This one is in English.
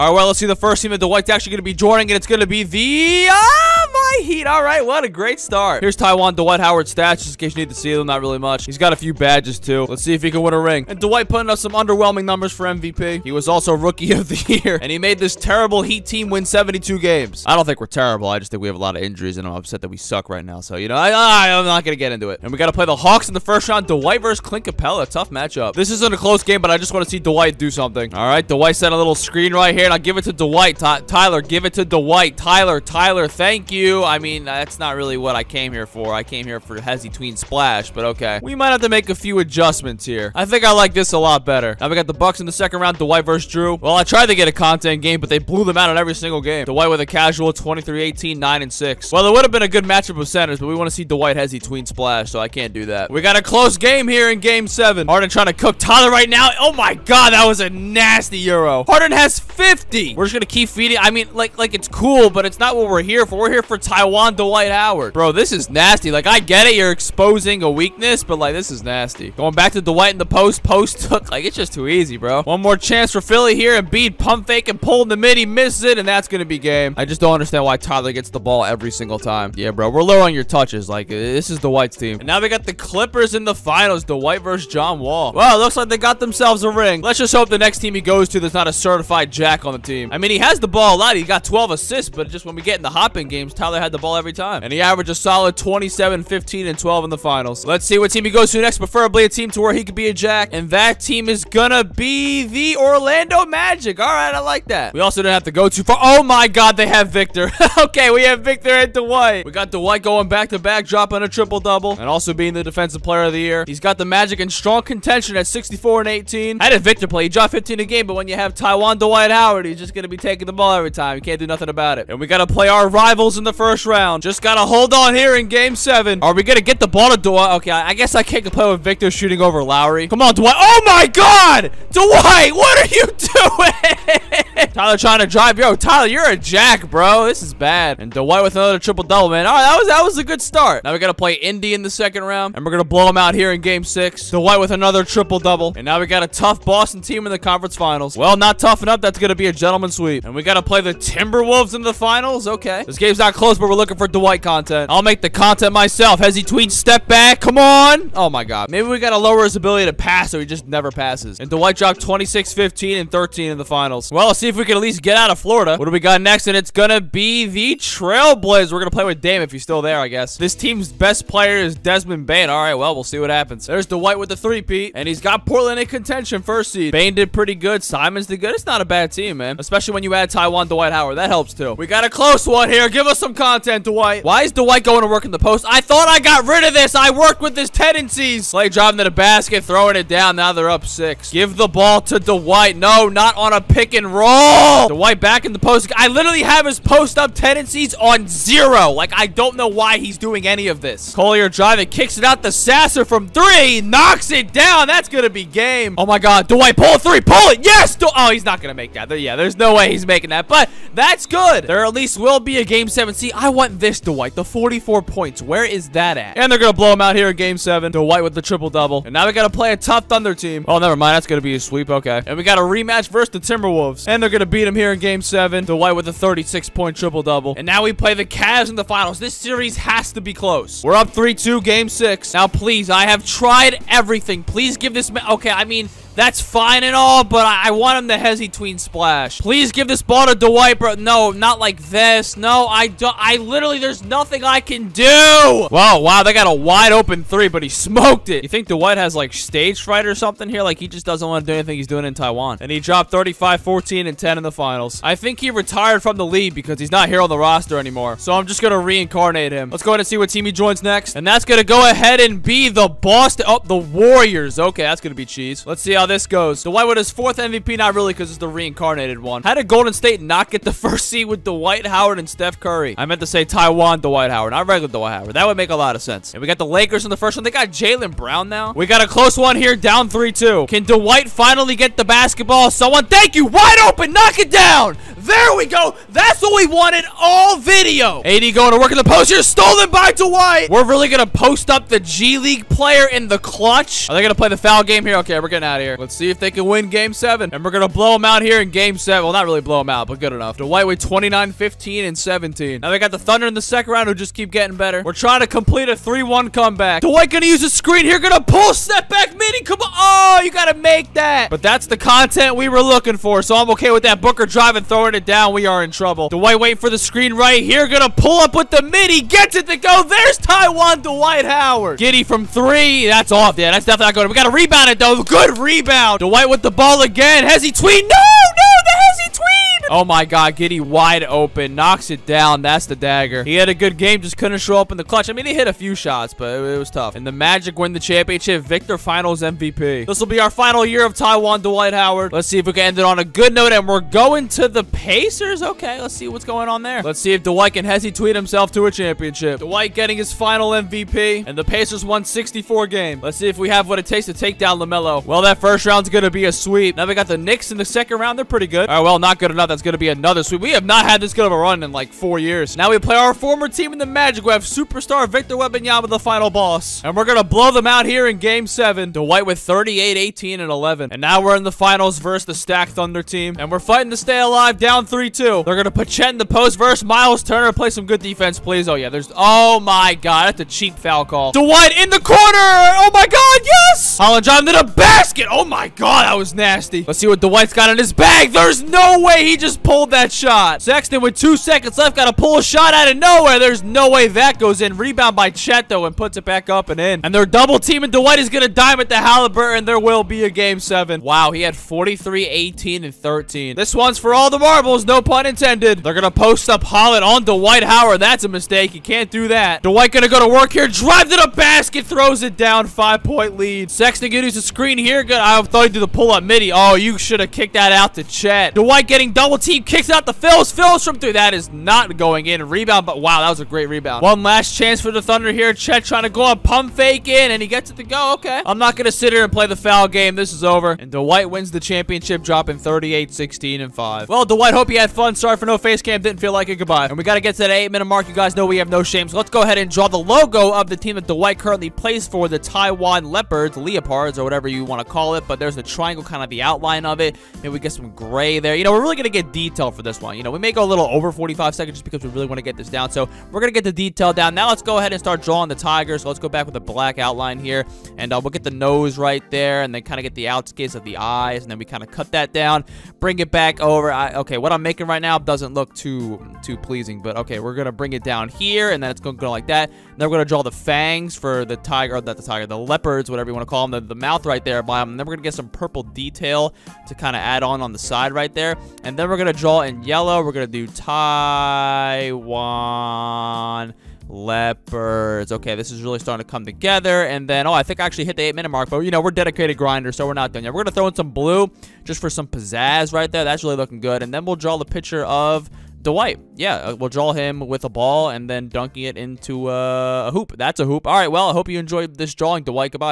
All right, well, let's see the first team that Dwight's actually going to be joining, and it's going to be the... Ah, Heat. All right, what a great start. Here's Taiwan Dwight Howard stats, just in case you need to see them. Not really much. He's got a few badges, too. Let's see if he can win a ring. And Dwight putting up some underwhelming numbers for MVP. He was also Rookie of the Year, and he made this terrible Heat team win 72 games. I don't think we're terrible. I just think we have a lot of injuries, and I'm upset that we suck right now. So, you know, I, I, I'm not going to get into it. And we got to play the Hawks in the first round. Dwight versus Clint Capela. Tough matchup. This isn't a close game, but I just want to see Dwight do something. All right, Dwight sent a little screen right here, and I'll give it to Dwight. Ty Tyler, give it to Dwight. Tyler, Tyler, thank you. I mean, that's not really what I came here for. I came here for Hezzy Tween Splash, but okay. We might have to make a few adjustments here. I think I like this a lot better. Now we got the Bucks in the second round, Dwight versus Drew. Well, I tried to get a content game, but they blew them out in every single game. Dwight with a casual 23-18, 9 and 6. Well, it would have been a good matchup of centers, but we want to see Dwight Hezzy Tween Splash, so I can't do that. We got a close game here in game 7. Harden trying to cook Tyler right now. Oh my god, that was a nasty Euro. Harden has 50. We're just going to keep feeding. I mean, like, like it's cool, but it's not what we're here for. We're here for Taiwan Dwight Howard. Bro, this is nasty. Like, I get it. You're exposing a weakness, but, like, this is nasty. Going back to Dwight in the post. Post took. Like, it's just too easy, bro. One more chance for Philly here. and beat pump fake and pull in the mid. He misses it, and that's going to be game. I just don't understand why Tyler gets the ball every single time. Yeah, bro. We're low on your touches. Like, this is Dwight's team. And now we got the Clippers in the finals. Dwight versus John Wall. Well, it looks like they got themselves a ring. Let's just hope the next team he goes to, there's not a certified jack on the team. I mean, he has the ball a lot. He got 12 assists, but just when we get in the hopping games, Tyler had the ball every time. And he averaged a solid 27, 15, and 12 in the finals. Let's see what team he goes to next, preferably a team to where he could be a jack. And that team is gonna be the Orlando Magic. All right, I like that. We also didn't have to go too far. Oh my God, they have Victor. okay, we have Victor and Dwight. We got Dwight going back to back, dropping a triple-double, and also being the defensive player of the year. He's got the Magic in strong contention at 64 and 18. How did Victor play? He dropped 15 a game, but when you have Taiwan Dwight Howard, he's just gonna be taking the ball every time. You can't do nothing about it. And we gotta play our rivals in the first round. Just gotta hold on here in game seven. Are we gonna get the ball to Dwight? Okay, I guess I can't play with Victor shooting over Lowry. Come on, Dwight. Oh my God! Dwight, what are you doing? Tyler trying to drive. Yo, Tyler, you're a jack, bro. This is bad. And Dwight with another triple double, man. All right, that was that was a good start. Now we gotta play Indy in the second round, and we're gonna blow them out here in game six. Dwight with another triple double, and now we got a tough Boston team in the conference finals. Well, not tough enough. That's gonna be a gentleman sweep. And we gotta play the Timberwolves in the finals. Okay, this game's not close, but we're looking for Dwight content. I'll make the content myself. Has he tweet step back? Come on. Oh my God. Maybe we gotta lower his ability to pass, so he just never passes. And Dwight dropped 26, 15, and 13 in the finals. Well, let's see if we can at least get out of Florida. What do we got next? And it's gonna be the Trailblazers. We're gonna play with Dame if he's still there, I guess. This team's best player is Desmond Bane. All right, well, we'll see what happens. There's Dwight with the three-peat, and he's got Portland in contention first seed. Bane did pretty good. Simons did good. It's not a bad team, man. Especially when you add Taiwan Dwight Howard. That helps, too. We got a close one here. Give us some content, Dwight. Why is Dwight going to work in the post? I thought I got rid of this. I worked with his tendencies. Play driving to the basket, throwing it down. Now they're up six. Give the ball to Dwight. No, not on a pick and roll. Dwight back in the post. I literally have his post-up tendencies on zero. Like, I don't know why he's doing any of this. Collier driving, kicks it out. The Sasser from three, knocks it down. That's going to be game. Oh, my God. Dwight, pull three. Pull it. Yes. Oh, he's not going to make that. Yeah, there's no way he's making that. But that's good. There at least will be a game seven. See, I want this, Dwight. The 44 points. Where is that at? And they're going to blow him out here in game seven. Dwight with the triple-double. And now we got to play a tough Thunder team. Oh, never mind. That's going to be a sweep. Okay. And we got a rematch versus the Timberwolves. And they're going to beat him here in game seven. Dwight with a 36-point triple-double. And now we play the Cavs in the finals. This series has to be close. We're up 3-2, game six. Now, please, I have tried everything. Please give this... Okay, I mean... That's fine and all, but I, I want him to Hezzy Tween Splash. Please give this ball to Dwight, bro. No, not like this. No, I don't. I literally, there's nothing I can do. Wow, wow, they got a wide open three, but he smoked it. You think Dwight has like stage fright or something here? Like he just doesn't want to do anything he's doing in Taiwan. And he dropped 35, 14, and 10 in the finals. I think he retired from the league because he's not here on the roster anymore. So I'm just going to reincarnate him. Let's go ahead and see what team he joins next. And that's going to go ahead and be the Boston, oh, the Warriors. Okay, that's going to be cheese. Let's see how this goes. Dwight with his fourth MVP, not really because it's the reincarnated one. How did Golden State not get the first seed with Dwight Howard and Steph Curry? I meant to say Taiwan Dwight Howard, not regular Dwight Howard. That would make a lot of sense. And we got the Lakers in the first one. They got Jaylen Brown now. We got a close one here, down 3-2. Can Dwight finally get the basketball? Someone, thank you, wide open, knock it down. There we go. That's what we wanted all video. AD going to work in the post here. Stolen by Dwight. We're really going to post up the G League player in the clutch. Are they going to play the foul game here? Okay, we're getting out of here. Let's see if they can win game seven. And we're going to blow them out here in game seven. Well, not really blow them out, but good enough. Dwight with 29, 15, and 17. Now they got the Thunder in the second round who just keep getting better. We're trying to complete a 3-1 comeback. Dwight going to use a screen here. Going to pull step back mini. Come on. Oh, you got to make that. But that's the content we were looking for, so I'm okay with that. Booker driving, throwing it down. We are in trouble. Dwight waiting for the screen right here. To pull up with the midi. Gets it to go. There's Taiwan Dwight Howard. Giddey from three. That's off. Yeah, that's definitely not good. We got to rebound it, though. Good rebound. Dwight with the ball again. Has he No, no. Oh my god, Giddey wide open. Knocks it down. That's the dagger. He had a good game, just couldn't show up in the clutch. I mean, he hit a few shots, but it, it was tough. And the Magic win the championship. Victor Finals MVP. This will be our final year of Taiwan Dwight Howard. Let's see if we can end it on a good note. And we're going to the Pacers. Okay, let's see what's going on there. Let's see if Dwight can Hezzy tweet himself to a championship. Dwight getting his final MVP. And the Pacers won 64 games. Let's see if we have what it takes to take down LaMelo. Well, that first round's going to be a sweep. Now we got the Knicks in the second round. They're pretty good. All right, well, not good enough. That's going to be another sweep. We have not had this good of a run in like four years. Now we play our former team in the Magic. We have superstar Victor Wembanyama, the final boss. And we're going to blow them out here in game seven. Dwight with 38, 18, and 11. And now we're in the finals versus the Stack Thunder team. And we're fighting to stay alive down 3-2. They're going to put Chet in the post versus Miles Turner. Play some good defense, please. Oh, yeah. There's... Oh, my God. That's a cheap foul call. Dwight in the corner. Oh, my God. Yes. Holland John to the basket. Oh, my God. That was nasty. Let's see what Dwight's got in his bag. There's no way he just pulled that shot. Sexton with two seconds left. Got to pull a shot out of nowhere. There's no way that goes in. Rebound by Chet, though, and puts it back up and in. And they're double teaming. Dwight is going to dime at the Halliburton. There will be a game seven. Wow, he had 43, 18, and 13. This one's for all the marbles. No pun intended. They're going to post up Holland on Dwight Howard. That's a mistake. You can't do that. Dwight going to go to work here. Drive to the basket. Throws it down. Five-point lead. Sexton getting a screen here. Good. I thought he'd do the pull-up midi. Oh, you should have kicked that out to Chet. Dwight getting double team. Kicks out the Phils. Phils from three. That is not going in. Rebound, but wow, that was a great rebound. One last chance for the Thunder here. Chet trying to go up, pump fake in, and he gets it to go. Okay. I'm not going to sit here and play the foul game. This is over. And Dwight wins the championship, dropping 38, 16, and 5. Well, Dwight, hope you had fun. Sorry for no face cam. Didn't feel like it. Goodbye. And we got to get to that eight-minute mark. You guys know we have no shame. So let's go ahead and draw the logo of the team that Dwight currently plays for, the Taiwan Leopards, Leopards, or whatever you want to call it. But there's the triangle, kind of the outline of it. Maybe we get some gray there. You know, we're really going to get detail for this one. You know, we may go a little over 45 seconds just because we really want to get this down. So we're going to get the detail down. Now let's go ahead and start drawing the tiger. So let's go back with a black outline here. And uh, we'll get the nose right there and then kind of get the outskirts of the eyes. And then we kind of cut that down, bring it back over. I, okay, what I'm making right now doesn't look too too pleasing. But okay, we're going to bring it down here. And then it's going to go like that. And then we're going to draw the fangs for the tiger, or not the tiger, the leopards, whatever you want to call them. The, the mouth right there by them. And then we're going to get some purple detail to kind of add on on the side right there. And then we're going to draw in yellow. We're going to do Taiwan leopards. Okay, this is really starting to come together. And then, oh, I think I actually hit the eight minute mark. But, you know, we're dedicated grinders, so we're not done yet. We're going to throw in some blue just for some pizzazz right there. That's really looking good. And then we'll draw the picture of Dwight. Yeah, uh, we'll draw him with a ball and then dunking it into uh, a hoop. That's a hoop. All right, well, I hope you enjoyed this drawing, Dwight. Goodbye.